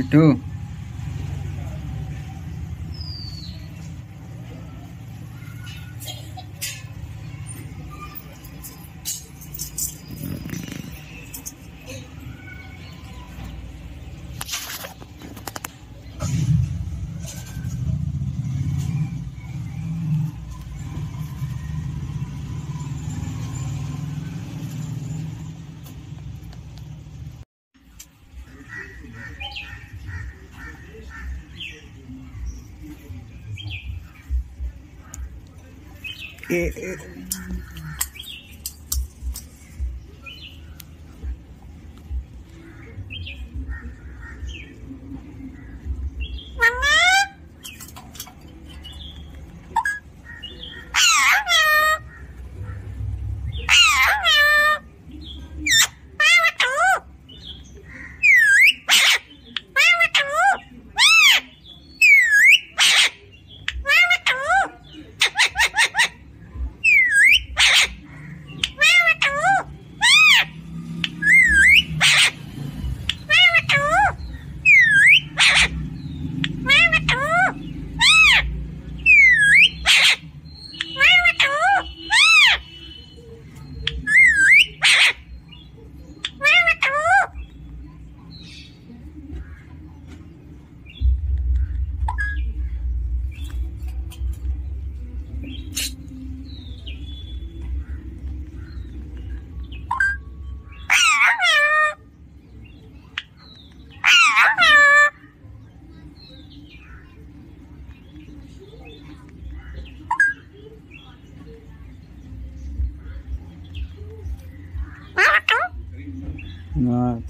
मिट्टू eh, eh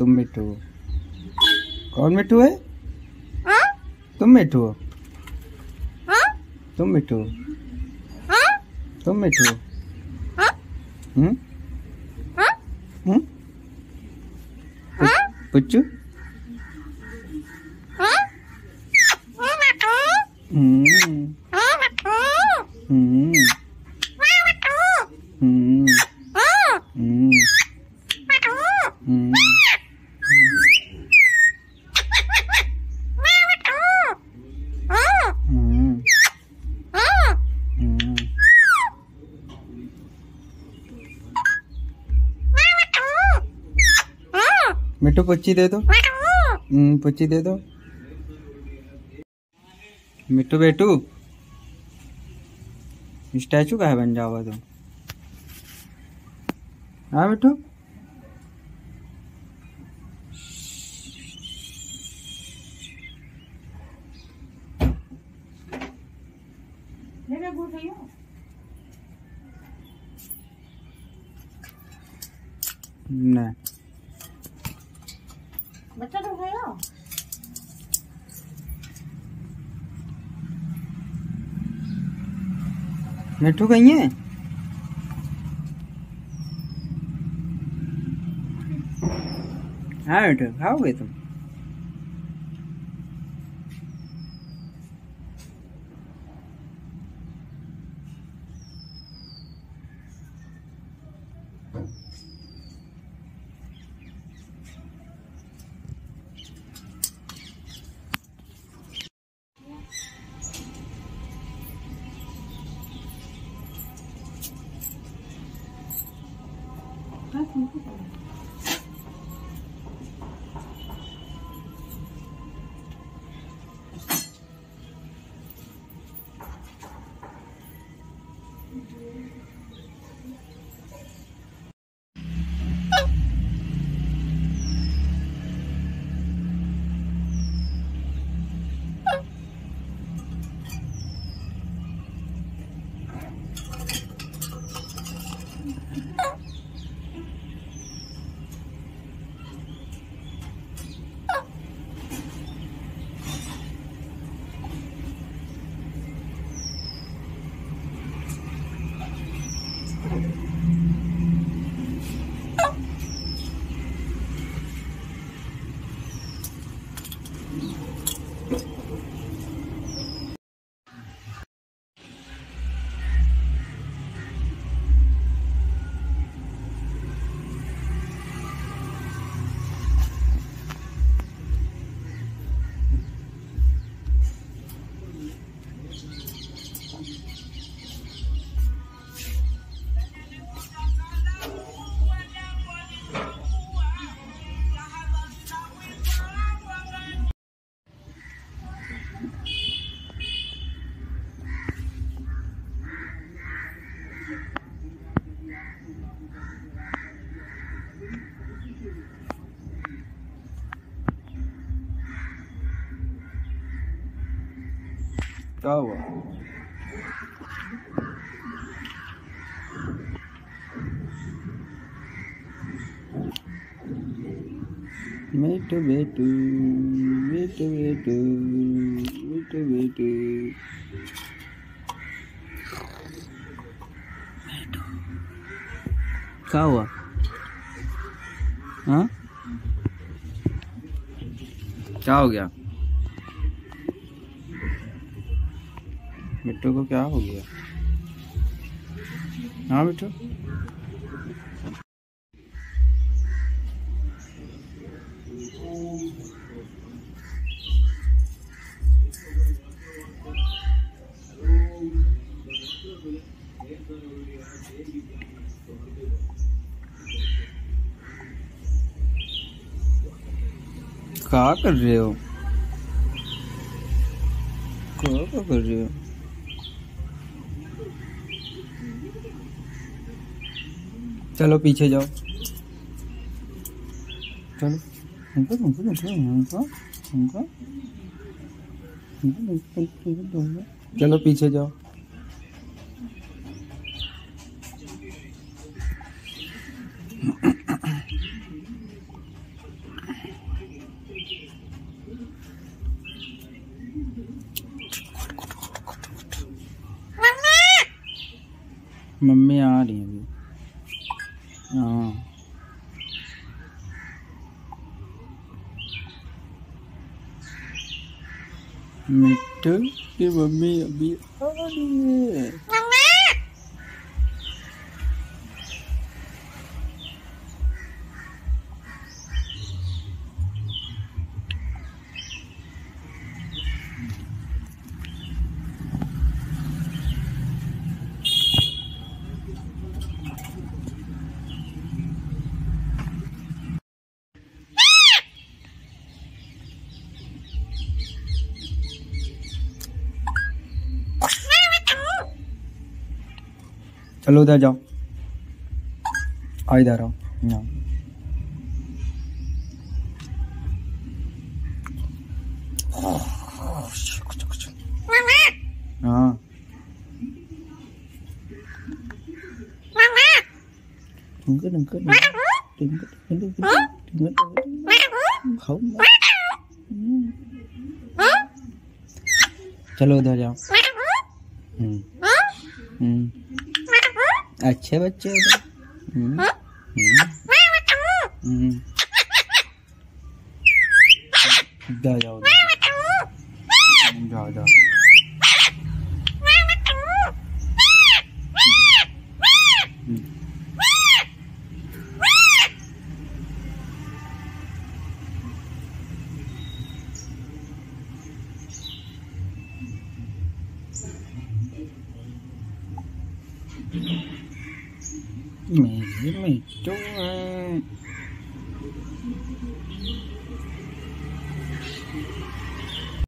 तुम मिट्टू हो। कौन मिट्टू है? आ? तुम हो। तुम मिट्टू हो। तुम मिट्टू हो। हम्म? हम्म? पु- पुच्चू हम्म हम्म हम्म हम्म हम्म हम्म हम्म मिट्टू पुच्ची दे दो। हम्म, पुच्ची दे दो। मिट्टू बेटू स्टैचू का है बन जाओगा तुम? हाँ मिट्टू? नहीं। बच्चा तो खाएगा मिठू कहीं है हाँ मिठू खाओगे तुम 怎么不走 क्या हुआ? बेटू बेटू बेटू बेटू बेटू बेटू क्या हुआ? हाँ? क्या हो गया? बिट्टू को क्या हो गया? हाँ क्या कर रहे हो? कर रहे हो? चलो पीछे जाओ। चलो। चलो पीछे जाओ। मम्मी आ रही है अभी। हाँ। मिट्टू की मम्मी अभी आ रही है। चलो उधर जाओ। इधर आओ। हाँ। चलो उधर जाओ। हम्म। हम्म। अच्छे बच्चे हो तुम। हम्म, हम्म, हम्म। जाओ जाओ जाओ जाओ जाओ हम्म। मेरी मिट्टू है